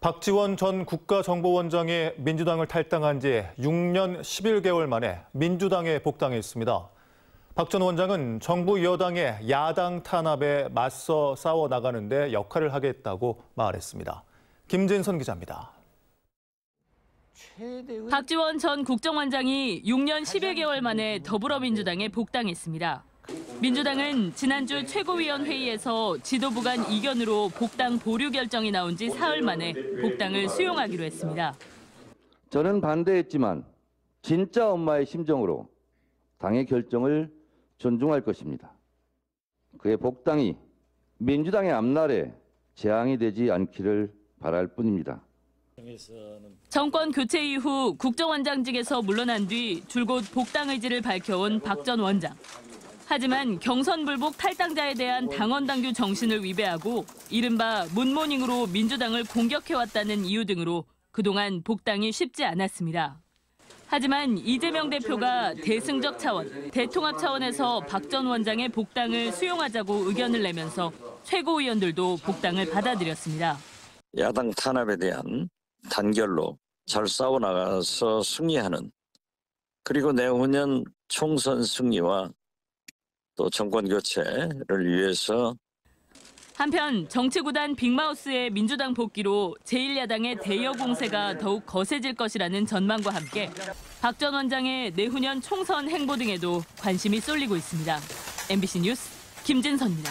박지원 전 국가정보원장이 민주당을 탈당한 지 6년 11개월 만에 민주당에 복당했습니다. 박 전 원장은 정부 여당의 야당 탄압에 맞서 싸워 나가는데 역할을 하겠다고 말했습니다. 김진선 기자입니다. 박지원 전 국정원장이 6년 11개월 만에 더불어민주당에 복당했습니다. 민주당은 지난주 최고위원 회의에서 지도부 간 이견으로 복당 보류 결정이 나온 지 사흘 만에 복당을 수용하기로 했습니다. 저는 반대했지만 진짜 엄마의 심정으로 당의 결정을 존중할 것입니다. 그의 복당이 민주당의 앞날에 재앙이 되지 않기를 바랄 뿐입니다. 정권 교체 이후 국정원장직에서 물러난 뒤 줄곧 복당 의지를 밝혀온 박 전 원장. 하지만 경선 불복 탈당자에 대한 당원 당규 정신을 위배하고 이른바 문모닝으로 민주당을 공격해왔다는 이유 등으로 그동안 복당이 쉽지 않았습니다. 하지만 이재명 대표가 대승적 차원, 대통합 차원에서 박 전 원장의 복당을 수용하자고 의견을 내면서 최고위원들도 복당을 받아들였습니다. 야당 탄압에 대한 단결로 잘 싸워나가서 승리하는 그리고 내후년 총선 승리와 또 정권 교체를 위해서 한편 정치구단 빅마우스의 민주당 복귀로 제1야당의 대여 공세가 더욱 거세질 것이라는 전망과 함께 박 전 원장의 내후년 총선 행보 등에도 관심이 쏠리고 있습니다. MBC 뉴스 김진선입니다.